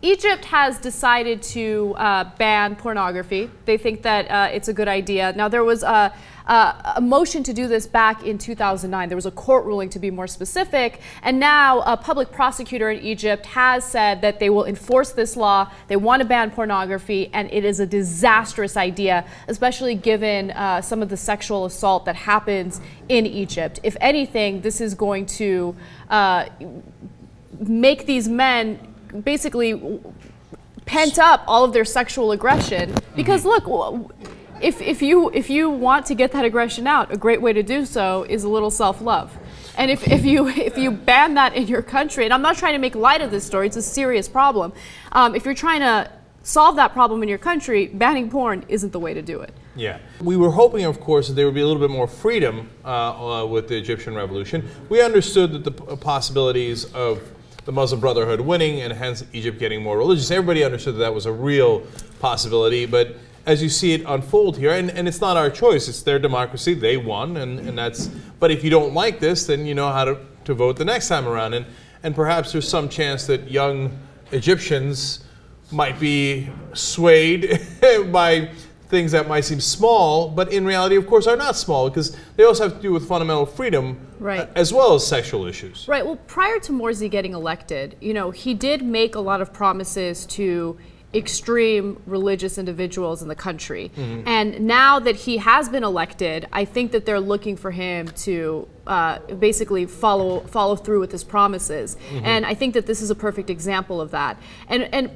Egypt has decided to uh, ban pornography. They think that uh, it's a good idea. Now, there was a, a, a, motion to do this back in 2009. There was a court ruling to be more specific. And now, a public prosecutor in Egypt has said that they will enforce this law. They want to ban pornography, and it is a disastrous idea, especially given uh, some of the sexual assault that happens in Egypt. If anything, this is going to uh, make these men basically pent up all of their sexual aggression. Because look if, if you if you want to get that aggression out a great way to do so is a little self-love. And if, if you if you ban that in your country and i'm not trying to make light of this story it's a serious problem. Um, if you're trying to solve that problem in your country banning porn isn't the way to do it. Yeah. We were hoping, of course, that there would be a little bit more freedom uh, uh, with the Egyptian revolution. We understood that the possibilities of the Muslim Brotherhood winning and hence Egypt getting more religious. Everybody understood that that was a real possibility, but as you see it unfold here, and, and it's not our choice, it's their democracy, they won, and, and that's, but if you don't like this, then you know how to, to vote the next time around. And, and perhaps there's some chance that young Egyptians might be swayed by things that might seem small, but in reality, of course, are not small because they also have to do with fundamental freedom right. as well as sexual issues. Right. Well, prior to Morsi getting elected, you know, he did make a lot of promises to extreme religious individuals in the country. Mm-hmm. And now that he has been elected, I think that they're looking for him to uh, basically follow follow through with his promises. Mm-hmm. And I think that this is a perfect example of that. And and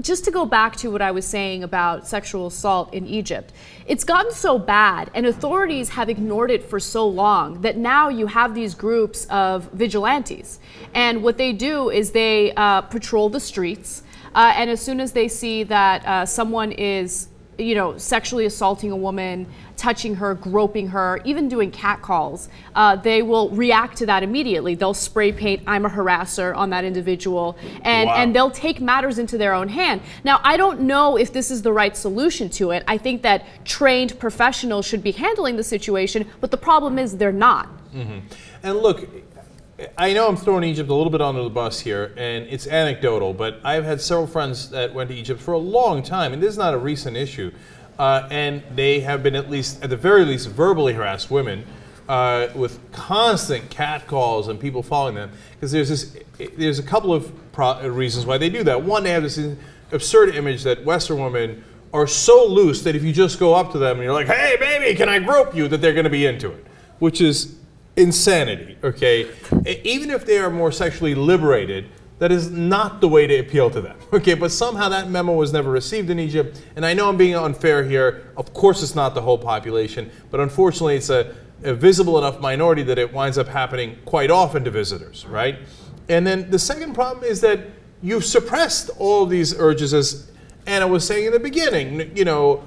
just to go back to what I was saying about sexual assault in Egypt, it's gotten so bad, and authorities have ignored it for so long that now you have these groups of vigilantes. And what they do is they uh, patrol the streets, uh, and as soon as they see that uh, someone is you know, sexually assaulting a woman, touching her, groping her, even doing catcalls, uh, they will react to that immediately. They'll spray paint "I'm a harasser" on that individual, and wow. and they'll take matters into their own hand. Now, I don't know if this is the right solution to it. I think that trained professionals should be handling the situation, but the problem is they're not. Mm-hmm. And look, I know I'm throwing Egypt a little bit under the bus here, and it's anecdotal, but I've had several friends that went to Egypt for a long time, and this is not a recent issue. Uh, and they have been at least, at the very least, verbally harassed women uh, with constant catcalls and people following them. Because there's there's a couple of reasons why they do that. One, they have this absurd image that Western women are so loose that if you just go up to them and you're like, "Hey, baby, can I grope you?" that they're going to be into it, which is insanity, okay? Even if they are more sexually liberated, that is not the way to appeal to them, okay? But somehow that memo was never received in Egypt, and I know I'm being unfair here. Of course, it's not the whole population, but unfortunately, it's a, a visible enough minority that it winds up happening quite often to visitors, right? And then the second problem is that you've suppressed all these urges, as Ana was saying in the beginning, you know,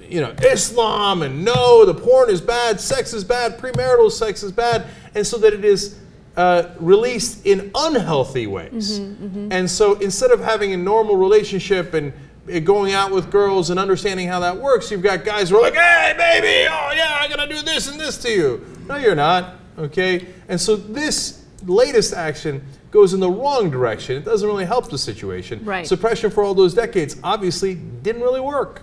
you know, Islam and no, the porn is bad, sex is bad, premarital sex is bad, and so that it is uh, released in unhealthy ways. Mm-hmm, mm-hmm. And so instead of having a normal relationship and going out with girls and understanding how that works, you've got guys who are like, hey, baby, oh yeah, I'm gonna do this and this to you. No, you're not, okay? And so this latest action goes in the wrong direction. It doesn't really help the situation. Right. Suppression for all those decades obviously didn't really work.